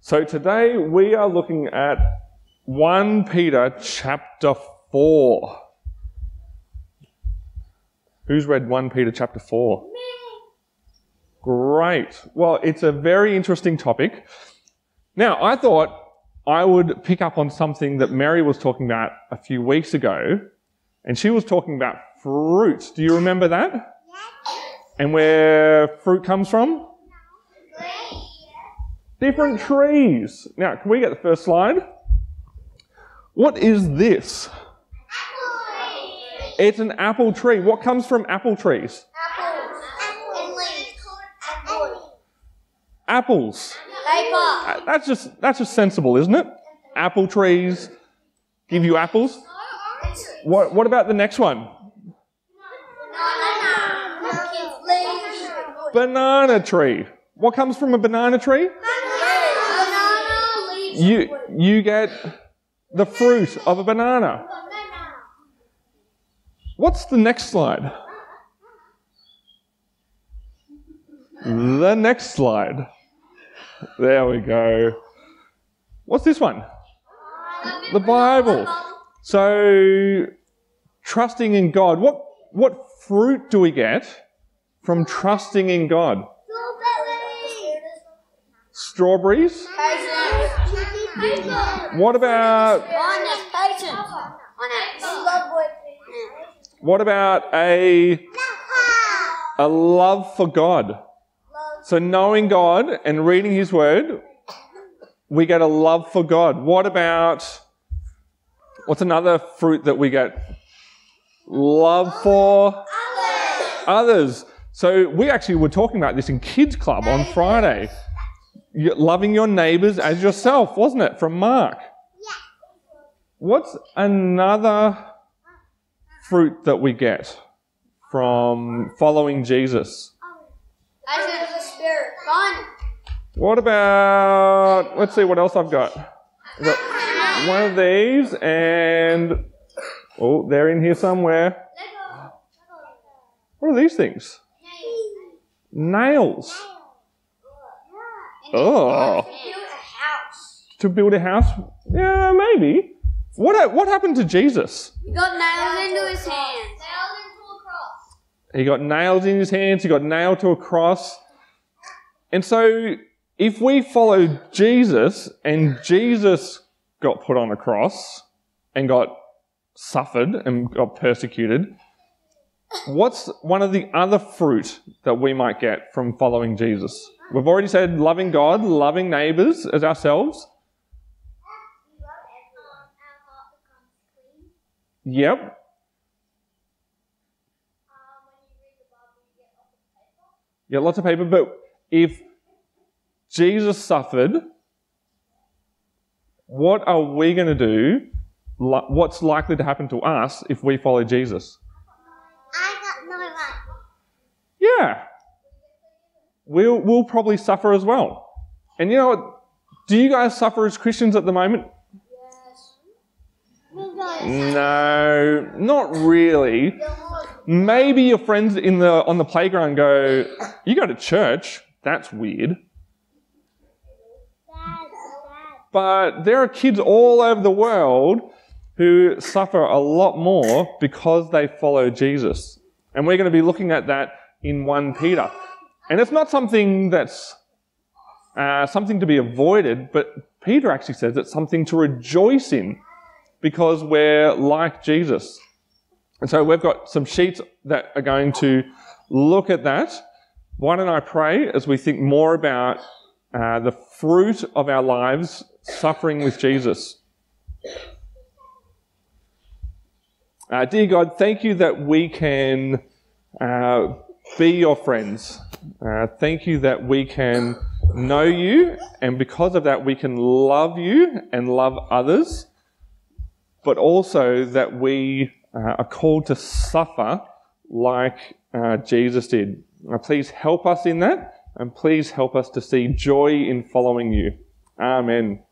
So today we are looking at 1 Peter chapter 4. Who's read 1 Peter chapter 4? Great. Well, it's a very interesting topic. Now, I thought I would pick up on something that Mary was talking about a few weeks ago, and she was talking about fruit. Do you remember that? And where fruit comes from? Different trees. Now, can we get the first slide? What is this? It's an apple tree. What comes from apple trees? Apples. Uh, That's just that's just sensible, isn't it? Apple trees give you apples. What what about the next one? Banana tree. What comes from a banana tree? You you get the fruit of a banana. What's the next slide? The next slide. There we go. What's this one? The Bible. So, trusting in God. What, what fruit do we get from trusting in God? Strawberries? What about what about a a love for God? So knowing God and reading His Word, we get a love for God. What about what's another fruit that we get? Love for others. So we actually were talking about this in Kids Club on Friday. Loving your neighbours as yourself, wasn't it? From Mark. Yeah. What's another fruit that we get from following Jesus? Oh. As the Spirit, fun. What about, let's see what else I've got. I've got one of these and, oh, they're in here somewhere. What are these things? Nails. Oh, to build a house? Yeah, maybe. What, what happened to Jesus? He got nails into his hands. He got nails in his hands, he got nailed to a cross. And so, if we follow Jesus and Jesus got put on a cross and got suffered and got persecuted, what's one of the other fruit that we might get from following Jesus? We've already said loving God, loving neighbours as ourselves. Yep. Yeah, lots of paper. But if Jesus suffered, what are we going to do? What's likely to happen to us if we follow Jesus? I got no right. Yeah. We'll, we'll probably suffer as well. And you know what? Do you guys suffer as Christians at the moment? No, not really. Maybe your friends in the on the playground go, "You go to church? That's weird." But there are kids all over the world who suffer a lot more because they follow Jesus. And we're going to be looking at that in 1 Peter. And it's not something that's uh, something to be avoided, but Peter actually says it's something to rejoice in because we're like Jesus. And so we've got some sheets that are going to look at that. Why don't I pray as we think more about uh, the fruit of our lives suffering with Jesus? Uh, dear God, thank you that we can uh, be your friends. Uh, thank you that we can know you, and because of that, we can love you and love others, but also that we uh, are called to suffer like uh, Jesus did. Please help us in that, and please help us to see joy in following you. Amen.